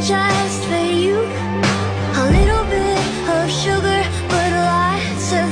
just for you. A little bit of sugar, but lots of